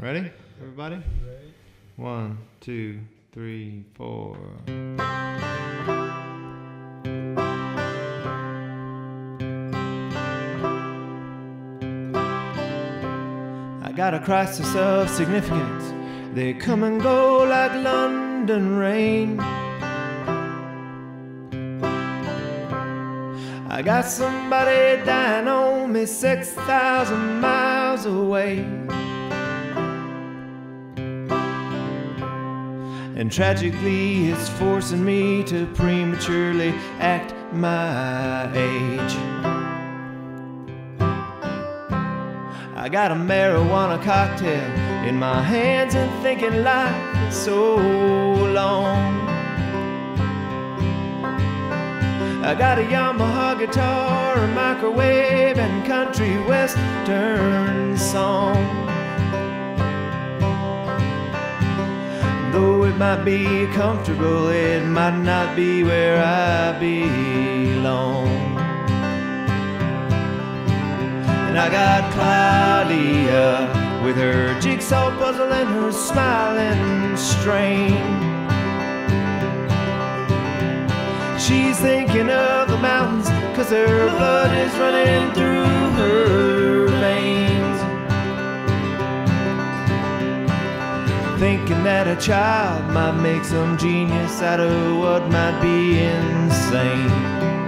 Ready, everybody? One, two, three, four. I got a crisis of significance. They come and go like London rain. I got somebody dying on me 6,000 miles away. And tragically, it's forcing me to prematurely act my age. I got a marijuana cocktail in my hands and thinking life is so long. I got a Yamaha guitar, a microwave, and country western song. Might be comfortable, it might not be where I belong. And I got Claudia with her jigsaw puzzle and her smiling strain. She's thinking of the mountains, cause her blood is running That a child might make some genius out of what might be insane.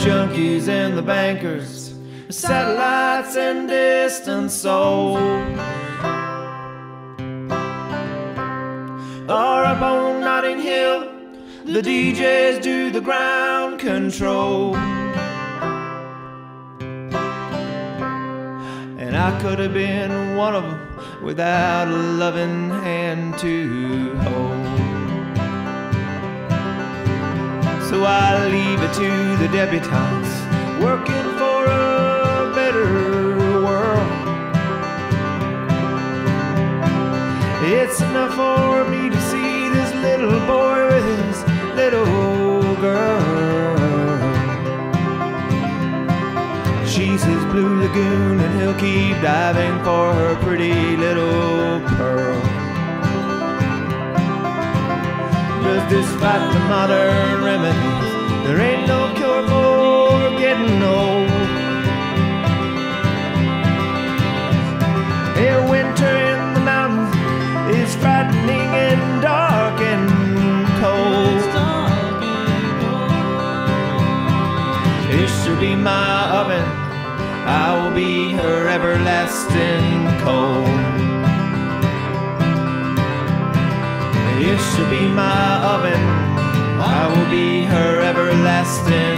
Junkies and the bankers, satellites and distant souls are up on Notting Hill. The DJs do the ground control. And I could have been one of them without a loving hand to hold. So I leave it to the debutantes working for a better world. It's enough for me to see this little boy with his little girl. She's his blue lagoon, and he'll keep diving for her pretty little pearl. Cause despite the modern in my oven, I will be her everlasting coal. It shall be my oven, I will be her everlasting